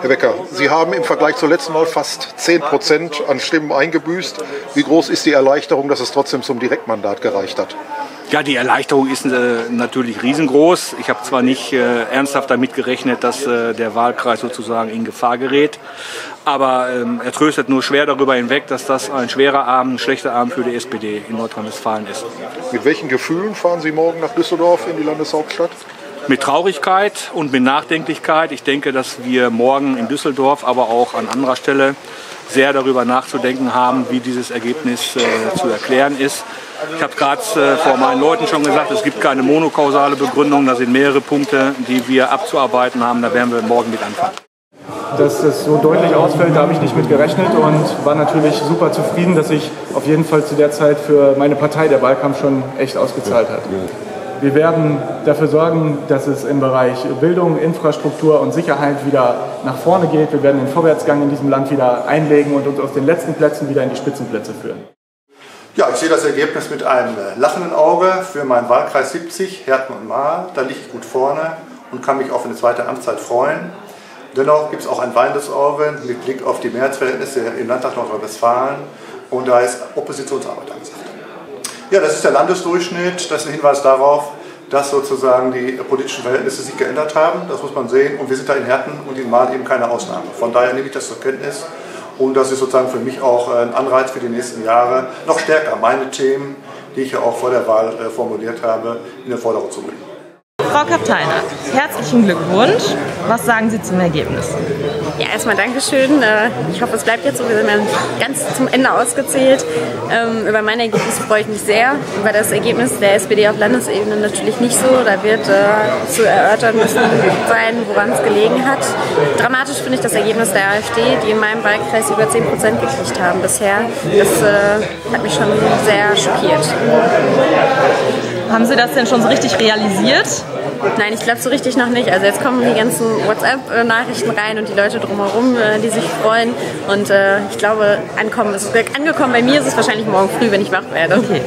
Herr Becker, Sie haben im Vergleich zur letzten Wahl fast 10 Prozent an Stimmen eingebüßt. Wie groß ist die Erleichterung, dass es trotzdem zum Direktmandat gereicht hat? Ja, die Erleichterung ist äh, natürlich riesengroß. Ich habe zwar nicht äh, ernsthaft damit gerechnet, dass äh, der Wahlkreis sozusagen in Gefahr gerät, aber ähm, er tröstet nur schwer darüber hinweg, dass das ein schwerer Abend, ein schlechter Abend für die SPD in Nordrhein-Westfalen ist. Mit welchen Gefühlen fahren Sie morgen nach Düsseldorf in die Landeshauptstadt? Mit Traurigkeit und mit Nachdenklichkeit. Ich denke, dass wir morgen in Düsseldorf, aber auch an anderer Stelle sehr darüber nachzudenken haben, wie dieses Ergebnis äh, zu erklären ist. Ich habe gerade äh, vor meinen Leuten schon gesagt, es gibt keine monokausale Begründung. Da sind mehrere Punkte, die wir abzuarbeiten haben. Da werden wir morgen mit anfangen. Dass es so deutlich ausfällt, da habe ich nicht mit gerechnet und war natürlich super zufrieden, dass sich auf jeden Fall zu der Zeit für meine Partei der Wahlkampf schon echt ausgezahlt hat. Wir werden dafür sorgen, dass es im Bereich Bildung, Infrastruktur und Sicherheit wieder nach vorne geht. Wir werden den Vorwärtsgang in diesem Land wieder einlegen und uns aus den letzten Plätzen wieder in die Spitzenplätze führen. Ja, ich sehe das Ergebnis mit einem lachenden Auge für meinen Wahlkreis 70, Herten und Mahl. Da liege ich gut vorne und kann mich auf eine zweite Amtszeit freuen. Dennoch gibt es auch ein weinendes Auge mit Blick auf die Mehrheitsverhältnisse im Landtag Nordrhein-Westfalen und da ist Oppositionsarbeit angesagt. Ja, das ist der Landesdurchschnitt, das ist ein Hinweis darauf, dass sozusagen die politischen Verhältnisse sich geändert haben. Das muss man sehen und wir sind da in Herten und in Mahl eben keine Ausnahme. Von daher nehme ich das zur Kenntnis und das ist sozusagen für mich auch ein Anreiz für die nächsten Jahre, noch stärker meine Themen, die ich ja auch vor der Wahl äh, formuliert habe, in den Vordergrund zu bringen. Frau Kapteiner, herzlichen Glückwunsch. Was sagen Sie zum Ergebnis? Ja, erstmal Dankeschön. Äh, ich hoffe, es bleibt jetzt so. Wir sind ganz zum Ende ausgezählt. Ähm, über mein Ergebnis freue ich mich sehr. Über das Ergebnis der SPD auf Landesebene natürlich nicht so. Da wird äh, zu erörtern müssen sein, woran es gelegen hat. Dramatisch finde ich das Ergebnis der AfD, die in meinem Wahlkreis über 10 Prozent gekriegt haben bisher. Das äh, hat mich schon sehr schockiert. Haben Sie das denn schon so richtig realisiert? Nein, ich glaube so richtig noch nicht. Also jetzt kommen die ganzen WhatsApp-Nachrichten rein und die Leute drumherum, äh, die sich freuen. Und äh, ich glaube, ankommen ist angekommen. Bei mir ist es wahrscheinlich morgen früh, wenn ich wach werde. Okay.